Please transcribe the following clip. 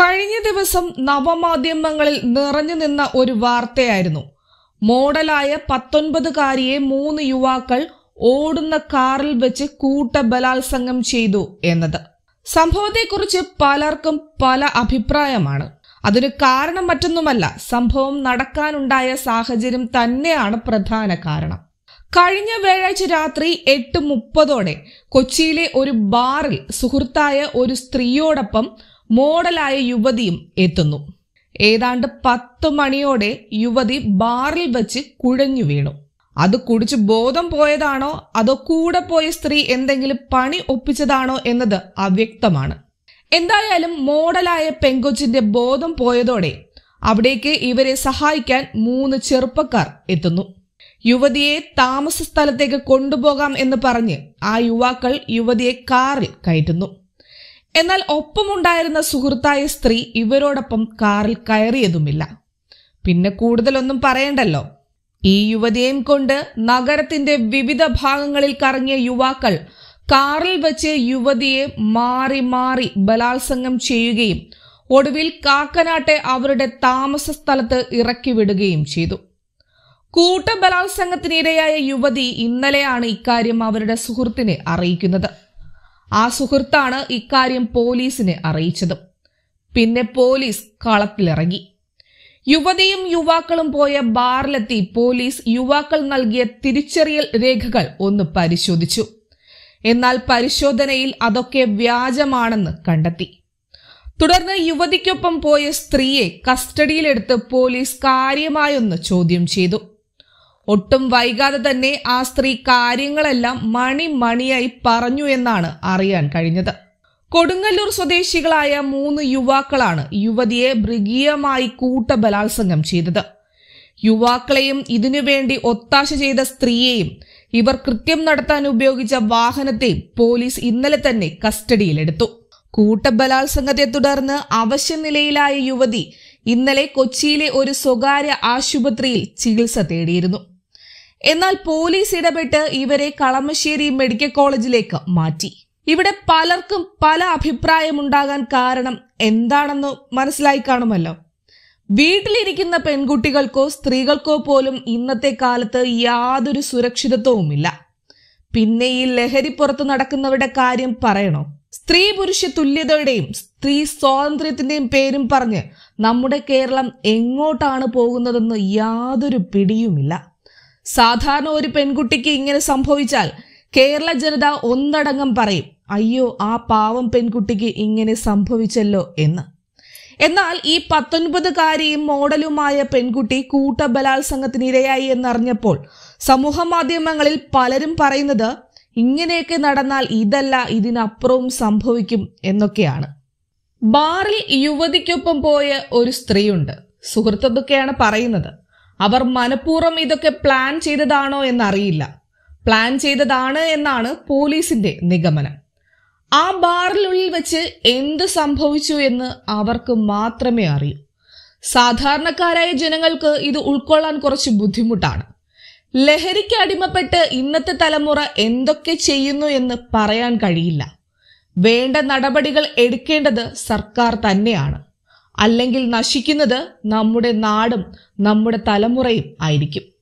കഴിഞ്ഞ ദിവസം നവമാധ്യമങ്ങളിൽ നിറഞ്ഞു നിന്ന ഒരു വാർത്തയായിരുന്നു. മോഡലായ പത്തൊൻപതുകാരിയെ മൂന്ന് യുവാക്കൾ ഓടുന്ന കാറിൽ വെച്ച് കൂട്ട ബലാത്സംഗം ചെയ്തു എന്നത്. സംഭവത്തെക്കുറിച്ച് പലർക്കും പല അഭിപ്രായമാണ്. അതിന് കാരണം മറ്റൊന്നുമല്ല സംഭവം നടക്കാനുണ്ടായ സാഹചര്യം തന്നെയാണ് പ്രധാന കാരണം. കഴിഞ്ഞ വ്യാഴാഴ്ച രാത്രി എട്ട് മുപ്പതോടെ കൊച്ചിയിലെ ഒരു ബാറിൽ സുഹൃത്തായ ഒരു സ്ത്രീയോടൊപ്പം മോഡലായ യുവതിയും എത്തുന്നു. ഏതാണ്ട് പത്ത് മണിയോടെ യുവതി ബാറിൽ വെച്ച് കുഴഞ്ഞു വീണു. അത് കുടിച്ച് ബോധം പോയതാണോ? അതോ കൂടെ പോയ സ്ത്രീ എന്തെങ്കിലും പണി ഒപ്പിച്ചതാണോ എന്നത് അവ്യക്തമാണ്. എന്തായാലും മോഡലായ പെങ്കൊച്ചിന്റെ ബോധം പോയതോടെ അവിടേക്ക് ഇവരെ സഹായിക്കാൻ മൂന്ന് ചെറുപ്പക്കാർ എത്തുന്നു. യുവതിയെ താമസ സ്ഥലത്തേക്ക് കൊണ്ടുപോകാം എന്ന് പറഞ്ഞ് ആ യുവാക്കൾ യുവതിയെ കാറിൽ കയറ്റുന്നു. എന്നാൽ ഒപ്പമുണ്ടായിരുന്ന സുഹൃത്തായ സ്ത്രീ ഇവരോടൊപ്പം കാറിൽ കയറിയതുമില്ല. പിന്നെ കൂടുതലൊന്നും പറയണ്ടല്ലോ. ഈ യുവതിയെയും കൊണ്ട് നഗരത്തിന്റെ വിവിധ ഭാഗങ്ങളിൽ കറങ്ങിയ യുവാക്കൾ കാറിൽ വെച്ച് യുവതിയെ മാറി മാറി ബലാത്സംഗം ചെയ്യുകയും ഒടുവിൽ കാക്കനാട്ടെ അവരുടെ താമസ സ്ഥലത്ത് ഇറക്കി വിടുകയും ചെയ്തു. കൂട്ട ബലാത്സംഗത്തിനിരയായ യുവതി ഇന്നലെയാണ് ഇക്കാര്യം അവരുടെ സുഹൃത്തിനെ അറിയിക്കുന്നത്. ആ സുഹൃത്താണ് ഇക്കാര്യം പോലീസിനെ അറിയിച്ചത്. പിന്നെ പോലീസ് കളത്തിലിറങ്ങി. യുവതിയും യുവാക്കളും പോയ ബാറിലെത്തി പോലീസ് യുവാക്കൾ നൽകിയ തിരിച്ചറിയൽ രേഖകൾ ഒന്ന് പരിശോധിച്ചു. എന്നാൽ പരിശോധനയിൽ അതൊക്കെ വ്യാജമാണെന്ന് കണ്ടെത്തി. തുടർന്ന് യുവതിക്കൊപ്പം പോയ സ്ത്രീയെ കസ്റ്റഡിയിലെടുത്ത് പോലീസ് കാര്യമായൊന്ന് ചോദ്യം ചെയ്തു. ഒട്ടും വൈകാതെ തന്നെ ആ സ്ത്രീ കാര്യങ്ങളെല്ലാം മണി മണിയായി പറഞ്ഞു എന്നാണ് അറിയാൻ കഴിഞ്ഞത്. കൊടുങ്ങല്ലൂർ സ്വദേശികളായ മൂന്ന് യുവാക്കളാണ് യുവതിയെ മൃഗീയമായി കൂട്ട ബലാത്സംഗം ചെയ്തത്. യുവാക്കളെയും ഇതിനുവേണ്ടി ഒത്താശ ചെയ്ത സ്ത്രീയെയും ഇവർ കൃത്യം നടത്താൻ ഉപയോഗിച്ച വാഹനത്തെയും പോലീസ് ഇന്നലെ തന്നെ കസ്റ്റഡിയിലെടുത്തു. കൂട്ട ബലാത്സംഗത്തെ തുടർന്ന് അവശനിലയിലായ യുവതി ഇന്നലെ കൊച്ചിയിലെ ഒരു സ്വകാര്യ ആശുപത്രിയിൽ ചികിത്സ തേടിയിരുന്നു. എന്നാൽ പോലീസ് ഇടപെട്ട് ഇവരെ കളമശ്ശേരി മെഡിക്കൽ കോളേജിലേക്ക് മാറ്റി. ഇവിടെ പലർക്കും പല അഭിപ്രായമുണ്ടാകാൻ കാരണം എന്താണെന്ന് മനസ്സിലായി കാണുമല്ലോ. വീട്ടിലിരിക്കുന്ന പെൺകുട്ടികൾക്കോ സ്ത്രീകൾക്കോ പോലും ഇന്നത്തെ കാലത്ത് യാതൊരു സുരക്ഷിതത്വവുമില്ല. പിന്നെ ഈ ലഹരി പുറത്തു നടക്കുന്നവരുടെ കാര്യം പറയണോ? സ്ത്രീ പുരുഷ തുല്യതയുടെയും സ്ത്രീ സ്വാതന്ത്ര്യത്തിന്റെയും പേരും പറഞ്ഞ് നമ്മുടെ കേരളം എങ്ങോട്ടാണ് പോകുന്നതെന്ന് യാതൊരു പിടിയുമില്ല. സാധാരണ ഒരു പെൺകുട്ടിക്ക് ഇങ്ങനെ സംഭവിച്ചാൽ കേരള ജനത ഒന്നടങ്കം പറയും അയ്യോ ആ പാവം പെൺകുട്ടിക്ക് ഇങ്ങനെ സംഭവിച്ചല്ലോ എന്ന്. എന്നാൽ ഈ പത്തൊൻപതുകാരിയും മോഡലുമായ പെൺകുട്ടി കൂട്ട ബലാത്സംഗത്തിനിരയായി എന്നറിഞ്ഞപ്പോൾ സമൂഹ മാധ്യമങ്ങളിൽ പലരും പറയുന്നത് ഇങ്ങനെയൊക്കെ നടന്നാൽ ഇതല്ല ഇതിനപ്പുറവും സംഭവിക്കും എന്നൊക്കെയാണ്. ബാറിൽ യുവതിക്കൊപ്പം പോയ ഒരു സ്ത്രീയുണ്ട്. സുഹൃത്തൊക്കെയാണ് പറയുന്നത്. അവർ മനഃപൂർവം ഇതൊക്കെ പ്ലാൻ ചെയ്തതാണോ എന്നറിയില്ല. പ്ലാൻ ചെയ്തതാണ് എന്നാണ് പോലീസിന്റെ നിഗമനം. ആ ബാറിനുള്ളിൽ വെച്ച് എന്ത് സംഭവിച്ചു എന്ന് അവർക്ക് മാത്രമേ അറിയൂ. സാധാരണക്കാരായ ജനങ്ങൾക്ക് ഇത് ഉൾക്കൊള്ളാൻ കുറച്ച് ബുദ്ധിമുട്ടാണ്. ലഹരിക്ക് അടിമപ്പെട്ട് ഇന്നത്തെ തലമുറ എന്തൊക്കെ ചെയ്യുന്നു എന്ന് പറയാൻ കഴിയില്ല. വേണ്ട നടപടികൾ എടുക്കേണ്ടത് സർക്കാർ തന്നെയാണ്. അല്ലെങ്കിൽ നശിക്കുന്നത് നമ്മുടെ നാടും നമ്മുടെ തലമുറയും ആയിരിക്കും.